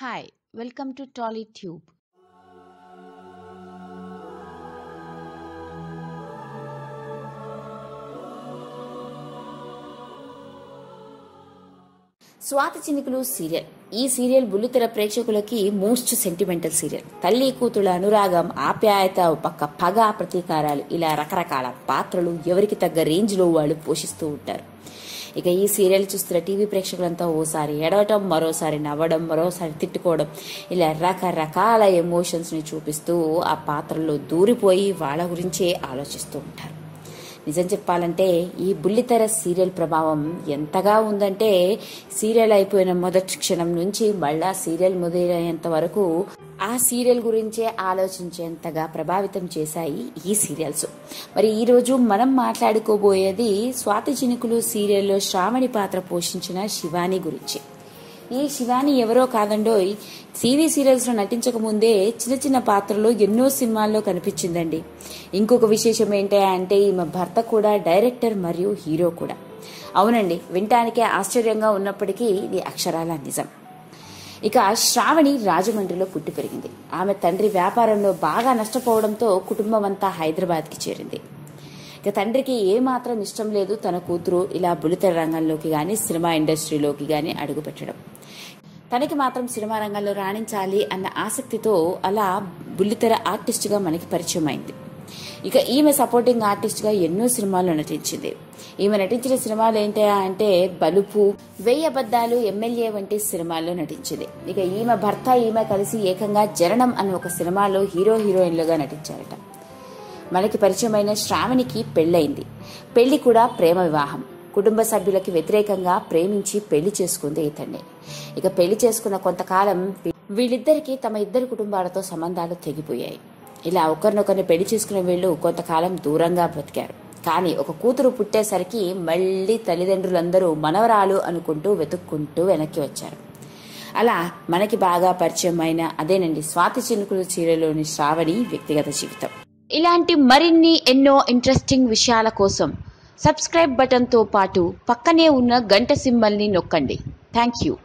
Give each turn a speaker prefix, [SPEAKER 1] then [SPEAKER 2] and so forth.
[SPEAKER 1] Hi, welcome to TollyTube.
[SPEAKER 2] Swathi Chinukulu serial. ఈ serial బుల్లితెర ప్రేక్షకులకి మోస్ట్ సెంటిమెంటల్ సీరియల్. తల్లి కూతుళ్ళ అనురాగం ఆప్యాయత పక్క పగ ప్రతీకారాలు ఇలా రకరకాల పాత్రలు ఎవరికి తగ్గ రేంజ్లో వాళ్ళు పోషిస్తూ ఉంటారు. ఇక ఈ సీరియల్ చూస్తున్న టీవీ ప్రేక్షకులంతా ఓసారి ఎడవటం మరోసారి నవ్వడం మరోసారి తిట్టుకోవడం. ఇలా రకరకాల ఎమోషన్స్ని చూపిస్తూ ఆ పాత్రల్లో దూరిపోయి వాళ్ళ గురించే ఆలోచిస్తూ ఉంటారు. నిజం చెప్పాలంటే ఈ బుల్లితెర సీరియల్ ప్రభావం ఎంతగా ఉందంటే సీరియల్ అయిపోయిన మొదటి క్షణం నుంచి మళ్ళా సీరియల్ మొదలయ్యేంత వరకు ఆ సీరియల్ గురించే ఆలోచించేంతగా ప్రభావితం చేశాయి ఈ సీరియల్స్. మరి ఈరోజు మనం మాట్లాడుకోబోయేది స్వాతి చినుకులు సీరియల్లో శ్రావణి పాత్ర పోషించిన శివాని గురించి. ఈ శివాని ఎవరో కాదండోయ్ టీవీ సీరియల్స్లో నటించక ముందే చిన్న చిన్న పాత్రలో ఎన్నో సినిమాల్లో కనిపించిందండి. ఇంకొక విశేషం ఏంటి అంటే ఈమె భర్త కూడా డైరెక్టర్ మరియు హీరో కూడా. అవునండి వినటానికే ఆశ్చర్యంగా ఉన్నప్పటికీ ఇది అక్షరాల నిజం. ఇక శ్రావణి రాజమండ్రిలో పుట్టి పెరిగింది. ఆమె తండ్రి వ్యాపారంలో బాగా నష్టపోవడంతో కుటుంబం అంతా హైదరాబాద్కి చేరింది. ఇక తండ్రికి ఏమాత్రం ఇష్టం లేదు తన కూతురు ఇలా బులితెర రంగంలోకి కానీ సినిమా ఇండస్ట్రీలోకి కానీ అడుగుపెట్టడం తనకి మాత్రం సినిమా రంగంలో రాణించాలి అన్న ఆసక్తితో అలా బుల్లితెర ఆర్టిస్ట్గా మనకి పరిచయం అయింది. ఇక ఈమె సపోర్టింగ్ ఆర్టిస్ట్గా ఎన్నో సినిమాల్లో నటించింది. ఈమె నటించిన సినిమాలు ఏంటా అంటే బలుపు వెయ్యి అబద్దాలు ఎమ్మెల్యే వంటి సినిమాల్లో నటించింది. ఇక ఈమె భర్త ఈమె కలిసి ఏకంగా జరణం అనే ఒక సినిమాలో హీరో హీరోయిన్లుగా నటించారట. మనకి పరిచయమైన శ్రావణికి పెళ్ళయింది. పెళ్ళి కూడా ప్రేమ వివాహం. కుటుంబ సభ్యులకి వ్యతిరేకంగా ప్రేమించి పెళ్ళి చేసుకుంది ఇతన్ని. ఇక పెళ్ళి చేసుకున్న కొంతకాలం వీళ్ళిద్దరికీ తమ ఇద్దరు కుటుంబాలతో సంబంధాలు తెగిపోయాయి. ఇలా ఒకరినొకరిని పెళ్ళి చేసుకున్న వీళ్ళు కొంతకాలం దూరంగా బ్రతికారు. కానీ ఒక కూతురు పుట్టేసరికి మళ్ళీ తల్లిదండ్రులందరూ మనవరాలు అనుకుంటూ వెతుక్కుంటూ వెనక్కి వచ్చారు. అలా మనకి బాగా పరిచయం అయిన అదేనండి స్వాతి చినుకుల చీరలోని శ్రావణి వ్యక్తిగత జీవితం.
[SPEAKER 1] ఇలాంటి మరిన్ని ఎన్నో ఇంట్రెస్టింగ్ విషయాల కోసం సబ్స్క్రైబ్ బటన్తో పాటు పక్కనే ఉన్న గంట సింబల్ని నొక్కండి. Thank you.